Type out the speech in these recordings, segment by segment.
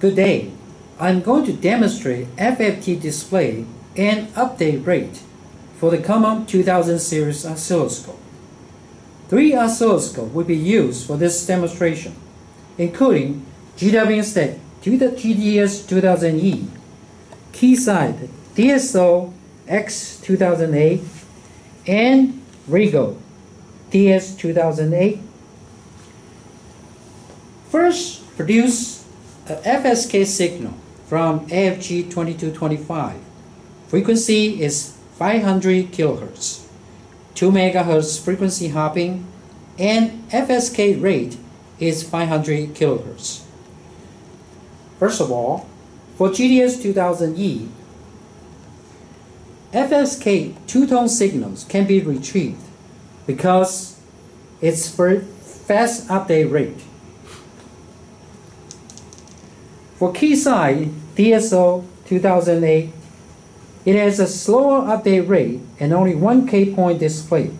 Good day. I'm going to demonstrate FFT display and update rate for the Common 2000 series oscilloscope. Three oscilloscopes will be used for this demonstration, including the GDS 2000E, Keysight DSO X2008, and Rigol DS 2008. First, produce FSK signal from AFG 2225. Frequency is 500 kHz, 2 megahertz frequency hopping, and FSK rate is 500 kHz. First of all, for GDS 2000E, FSK two-tone signals can be retrieved because it's for fast update rate. For Keysight DSO 2008, it has a slower update rate and only one K point display.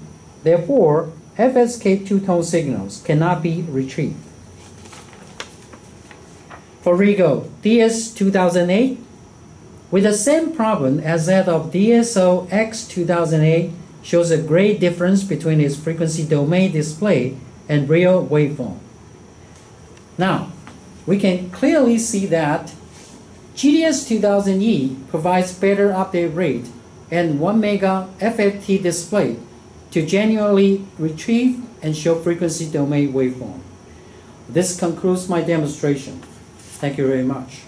Therefore, FSK two-tone signals cannot be retrieved. For Rigol DS 2008, with the same problem as that of DSO X2008 shows a great difference between its frequency domain display and real waveform. Now, we can clearly see that GDS 2000E provides better update rate and 1 mega FFT display to genuinely retrieve and show frequency domain waveform. This concludes my demonstration. Thank you very much.